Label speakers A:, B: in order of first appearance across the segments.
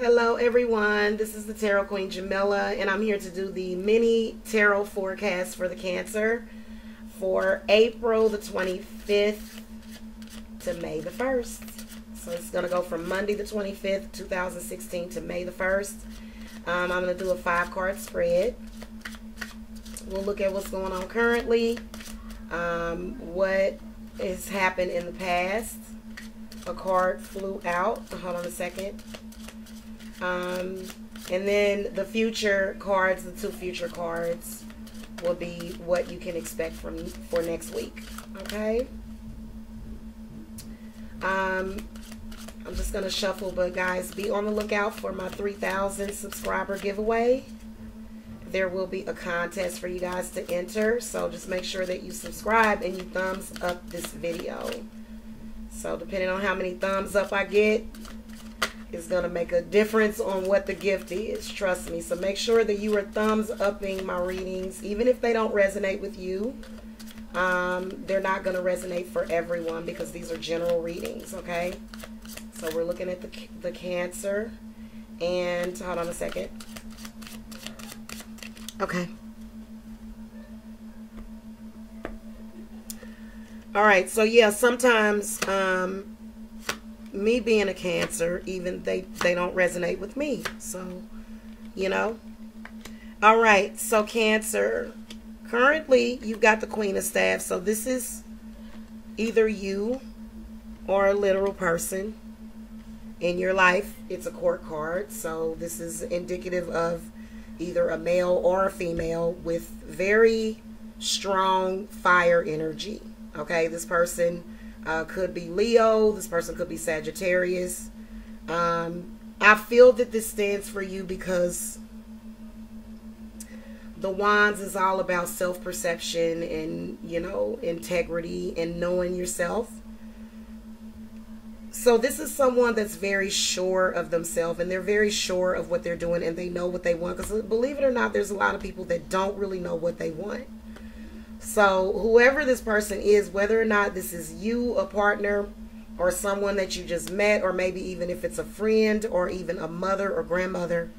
A: Hello everyone, this is the Tarot Queen Jamila and I'm here to do the mini tarot forecast for the Cancer for April the 25th to May the 1st. So it's going to go from Monday the 25th, 2016 to May the 1st. Um, I'm going to do a five card spread. We'll look at what's going on currently, um, what has happened in the past. A card flew out. Hold on a second. Um, and then the future cards, the two future cards, will be what you can expect from for next week. Okay. Um, I'm just gonna shuffle, but guys, be on the lookout for my 3,000 subscriber giveaway. There will be a contest for you guys to enter, so just make sure that you subscribe and you thumbs up this video. So depending on how many thumbs up I get, is going to make a difference on what the gift is. Trust me. So make sure that you are thumbs upping my readings, even if they don't resonate with you. Um, they're not going to resonate for everyone because these are general readings, okay? So we're looking at the, the Cancer. And hold on a second. Okay. All right. So, yeah, sometimes um, me being a cancer, even they, they don't resonate with me. So, you know. All right. So cancer, currently you've got the queen of staffs. So this is either you or a literal person in your life. It's a court card. So this is indicative of either a male or a female with very strong fire energy. Okay. This person uh, could be Leo. This person could be Sagittarius. Um, I feel that this stands for you because the wands is all about self-perception and, you know, integrity and knowing yourself. So this is someone that's very sure of themselves and they're very sure of what they're doing and they know what they want. Because believe it or not, there's a lot of people that don't really know what they want. So whoever this person is, whether or not this is you, a partner, or someone that you just met, or maybe even if it's a friend or even a mother or grandmother,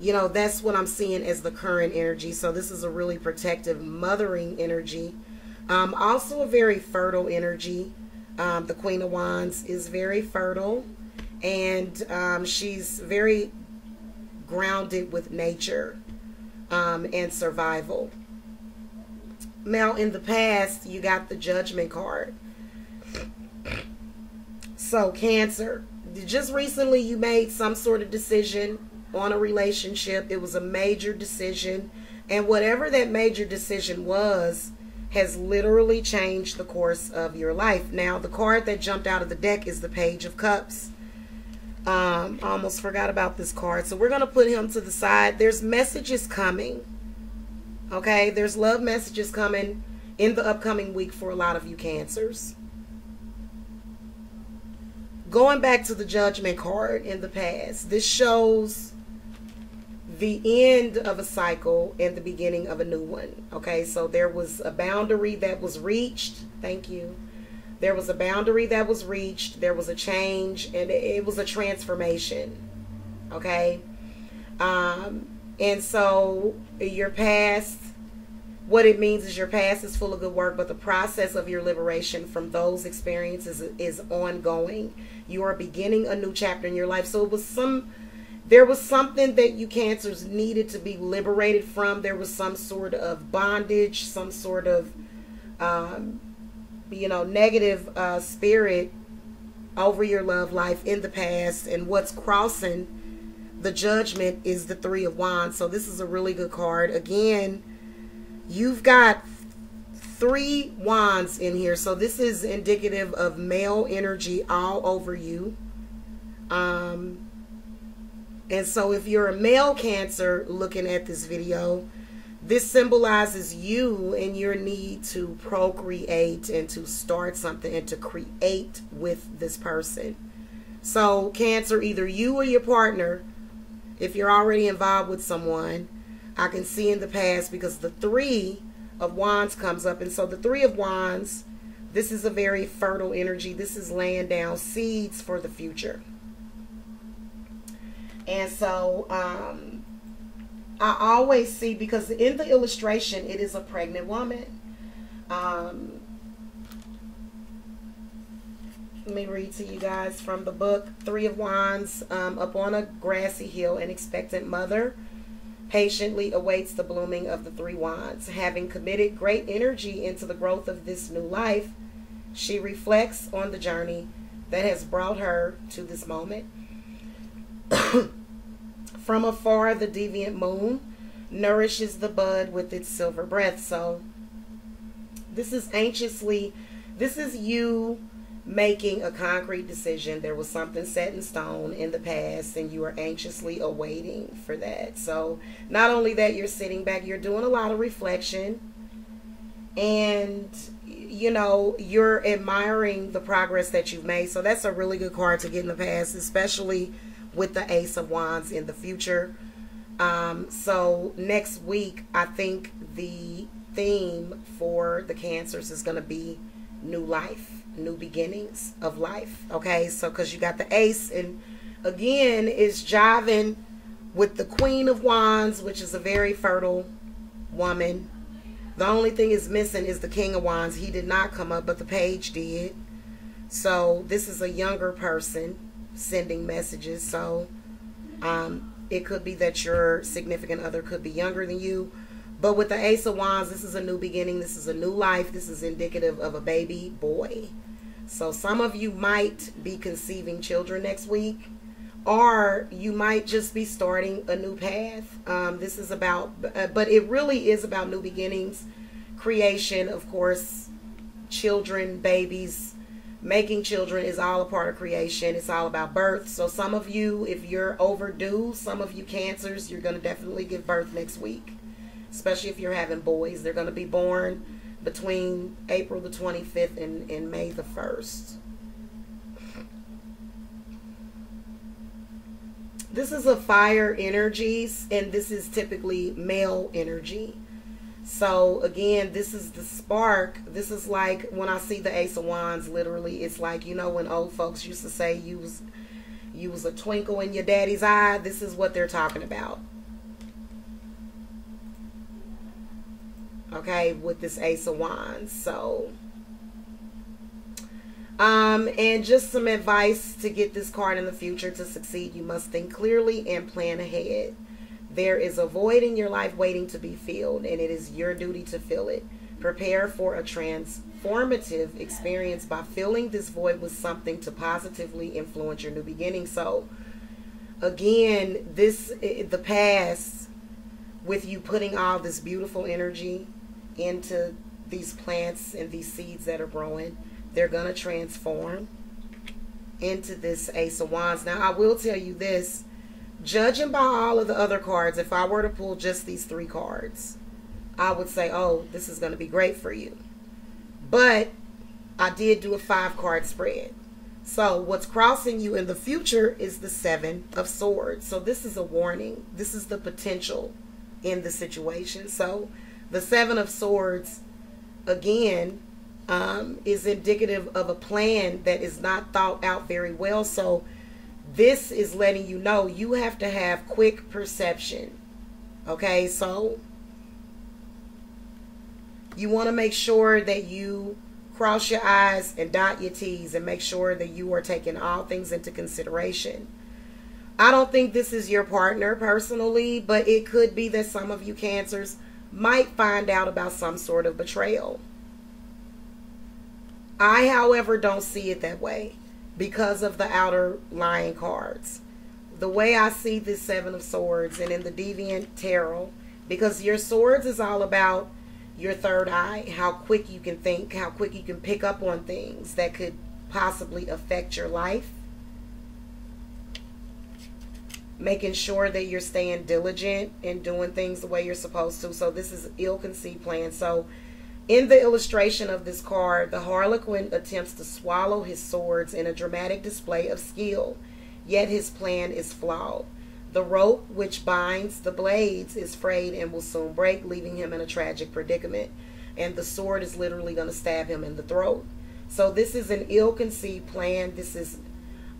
A: you know, that's what I'm seeing as the current energy. So this is a really protective, mothering energy. Um, also a very fertile energy. Um, the Queen of Wands is very fertile and um, she's very grounded with nature um, and survival. Now, in the past, you got the judgment card. So, Cancer, just recently you made some sort of decision on a relationship. It was a major decision. And whatever that major decision was, has literally changed the course of your life. Now, the card that jumped out of the deck is the Page of Cups. Um, I almost forgot about this card. So we're going to put him to the side. There's messages coming Okay, there's love messages coming in the upcoming week for a lot of you cancers. Going back to the judgment card in the past, this shows the end of a cycle and the beginning of a new one. Okay, so there was a boundary that was reached. Thank you. There was a boundary that was reached. There was a change and it was a transformation. Okay. Um, and so your past, what it means is your past is full of good work, but the process of your liberation from those experiences is ongoing. You are beginning a new chapter in your life. So it was some, there was something that you cancers needed to be liberated from. There was some sort of bondage, some sort of, um, you know, negative uh, spirit over your love life in the past and what's crossing the judgment is the three of wands. So this is a really good card. Again you've got three wands in here. So this is indicative of male energy all over you. Um and so if you're a male cancer looking at this video this symbolizes you and your need to procreate and to start something and to create with this person. So cancer either you or your partner if you're already involved with someone, I can see in the past because the three of wands comes up. And so the three of wands, this is a very fertile energy. This is laying down seeds for the future. And so um, I always see, because in the illustration, it is a pregnant woman. Um, let me read to you guys from the book Three of Wands. Um, up on a grassy hill, an expectant mother patiently awaits the blooming of the three wands. Having committed great energy into the growth of this new life, she reflects on the journey that has brought her to this moment. From afar, the deviant moon nourishes the bud with its silver breath. So, this is anxiously, this is you making a concrete decision. There was something set in stone in the past, and you are anxiously awaiting for that. So, not only that, you're sitting back, you're doing a lot of reflection, and you know, you're admiring the progress that you've made. So, that's a really good card to get in the past, especially with the Ace of Wands in the future. Um, so, next week, I think the theme for the Cancers is going to be new life new beginnings of life. Okay, so because you got the ace, and again, is jiving with the Queen of Wands, which is a very fertile woman. The only thing is missing is the King of Wands. He did not come up, but the page did. So this is a younger person sending messages. So um, it could be that your significant other could be younger than you. But with the Ace of Wands, this is a new beginning. This is a new life. This is indicative of a baby boy. So some of you might be conceiving children next week, or you might just be starting a new path. Um, this is about, uh, but it really is about new beginnings, creation, of course, children, babies. Making children is all a part of creation. It's all about birth. So some of you, if you're overdue, some of you cancers, you're going to definitely give birth next week. Especially if you're having boys. They're going to be born between April the 25th and, and May the 1st. This is a fire energies, and this is typically male energy. So again, this is the spark. This is like when I see the Ace of Wands, literally, it's like, you know, when old folks used to say you was you was a twinkle in your daddy's eye. This is what they're talking about. Okay, with this Ace of Wands. So, um, and just some advice to get this card in the future to succeed. You must think clearly and plan ahead. There is a void in your life waiting to be filled, and it is your duty to fill it. Prepare for a transformative experience by filling this void with something to positively influence your new beginning. So, again, this the past with you putting all this beautiful energy into these plants and these seeds that are growing. They're going to transform into this Ace of Wands. Now, I will tell you this. Judging by all of the other cards, if I were to pull just these three cards, I would say, oh, this is going to be great for you. But I did do a five card spread. So what's crossing you in the future is the Seven of Swords. So this is a warning. This is the potential in the situation. So the Seven of Swords, again, um, is indicative of a plan that is not thought out very well. So this is letting you know you have to have quick perception. Okay, so you want to make sure that you cross your I's and dot your T's and make sure that you are taking all things into consideration. I don't think this is your partner personally, but it could be that some of you cancers might find out about some sort of betrayal. I, however, don't see it that way because of the outer lying cards. The way I see this Seven of Swords and in the Deviant Tarot, because your swords is all about your third eye, how quick you can think, how quick you can pick up on things that could possibly affect your life making sure that you're staying diligent and doing things the way you're supposed to. So this is ill-conceived plan. So in the illustration of this card, the Harlequin attempts to swallow his swords in a dramatic display of skill, yet his plan is flawed. The rope which binds the blades is frayed and will soon break, leaving him in a tragic predicament. And the sword is literally going to stab him in the throat. So this is an ill-conceived plan. This is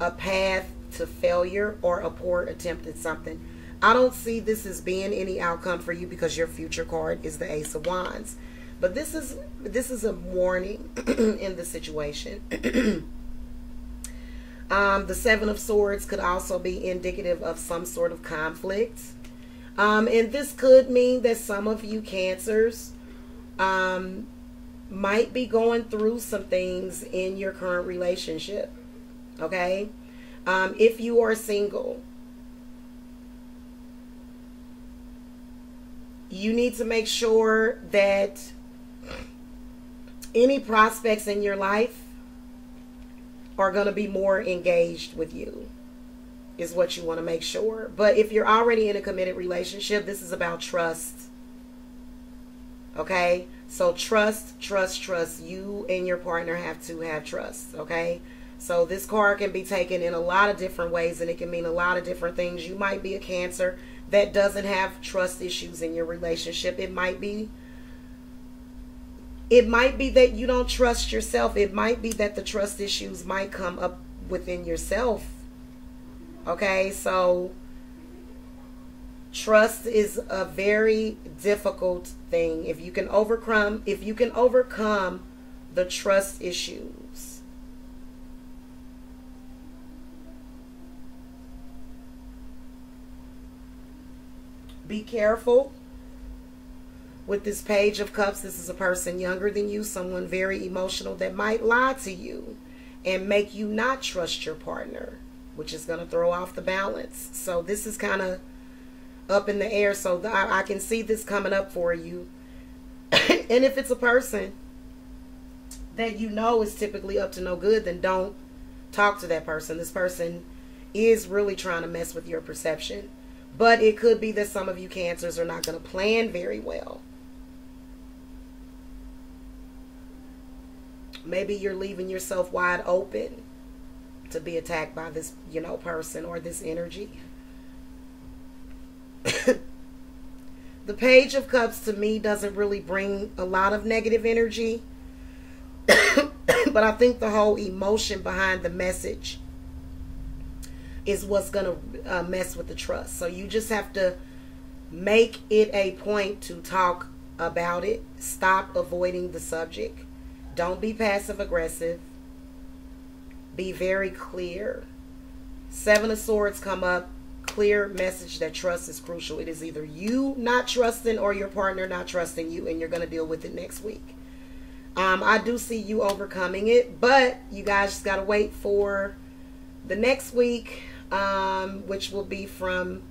A: a path to failure or a poor attempt at something. I don't see this as being any outcome for you because your future card is the Ace of Wands. But this is this is a warning in the situation. um, the Seven of Swords could also be indicative of some sort of conflict. Um, and this could mean that some of you cancers um, might be going through some things in your current relationship. Okay? Um, if you are single, you need to make sure that any prospects in your life are going to be more engaged with you is what you want to make sure. But if you're already in a committed relationship, this is about trust. Okay? So trust, trust, trust. You and your partner have to have trust. Okay? So this card can be taken in a lot of different ways and it can mean a lot of different things. You might be a cancer that doesn't have trust issues in your relationship. It might be it might be that you don't trust yourself. It might be that the trust issues might come up within yourself. Okay? So trust is a very difficult thing. If you can overcome if you can overcome the trust issues Be careful with this page of cups. This is a person younger than you, someone very emotional that might lie to you and make you not trust your partner, which is going to throw off the balance. So this is kind of up in the air. So I, I can see this coming up for you. and if it's a person that you know is typically up to no good, then don't talk to that person. This person is really trying to mess with your perception. But it could be that some of you cancers are not going to plan very well. Maybe you're leaving yourself wide open to be attacked by this, you know, person or this energy. the Page of Cups to me doesn't really bring a lot of negative energy. but I think the whole emotion behind the message is what's going to uh, mess with the trust. So you just have to make it a point to talk about it. Stop avoiding the subject. Don't be passive aggressive. Be very clear. Seven of Swords come up. Clear message that trust is crucial. It is either you not trusting or your partner not trusting you, and you're going to deal with it next week. Um, I do see you overcoming it, but you guys just got to wait for the next week um, which will be from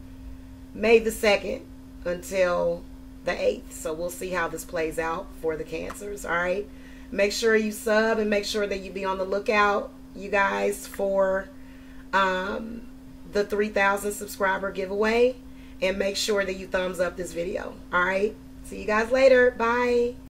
A: May the 2nd until the 8th. So we'll see how this plays out for the cancers. All right. Make sure you sub and make sure that you be on the lookout, you guys, for um, the 3,000 subscriber giveaway. And make sure that you thumbs up this video. All right. See you guys later. Bye.